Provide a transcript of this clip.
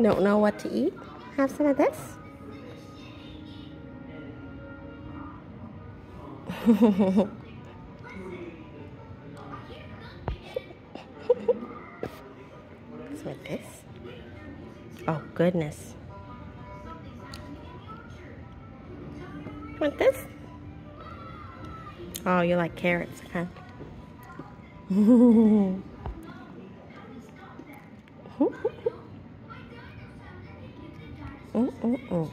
Don't know what to eat? Have some of this. What's this? Oh, goodness. Want this? Oh, you like carrots, huh? Oh, oh, oh.